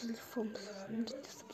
Telefon. Das ist